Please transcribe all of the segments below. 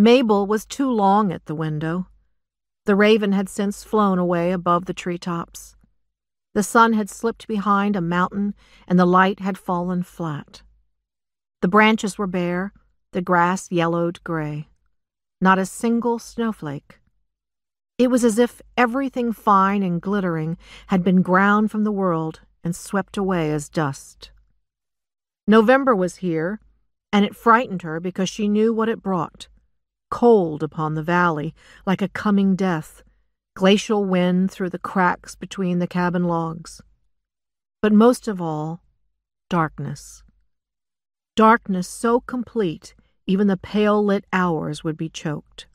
Mabel was too long at the window. The raven had since flown away above the treetops. The sun had slipped behind a mountain and the light had fallen flat. The branches were bare, the grass yellowed gray. Not a single snowflake. It was as if everything fine and glittering had been ground from the world and swept away as dust. November was here, and it frightened her because she knew what it brought cold upon the valley, like a coming death, glacial wind through the cracks between the cabin logs. But most of all, darkness. Darkness so complete, even the pale lit hours would be choked.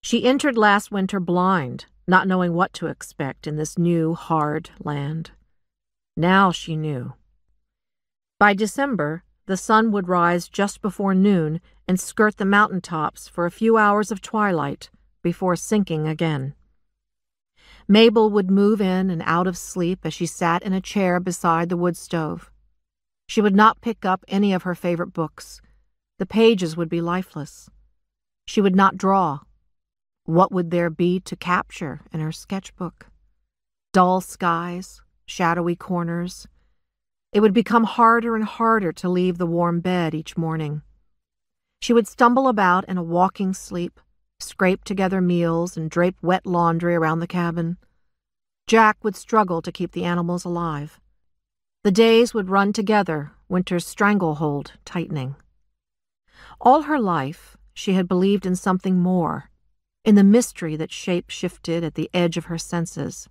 She entered last winter blind, not knowing what to expect in this new, hard land. Now she knew. By December, the sun would rise just before noon and skirt the mountain tops for a few hours of twilight before sinking again. Mabel would move in and out of sleep as she sat in a chair beside the wood stove. She would not pick up any of her favorite books. The pages would be lifeless. She would not draw. What would there be to capture in her sketchbook? Dull skies, shadowy corners, it would become harder and harder to leave the warm bed each morning. She would stumble about in a walking sleep, scrape together meals, and drape wet laundry around the cabin. Jack would struggle to keep the animals alive. The days would run together, winter's stranglehold tightening. All her life, she had believed in something more, in the mystery that shape shifted at the edge of her senses.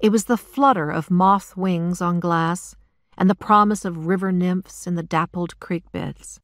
It was the flutter of moth wings on glass and the promise of river nymphs in the dappled creek beds.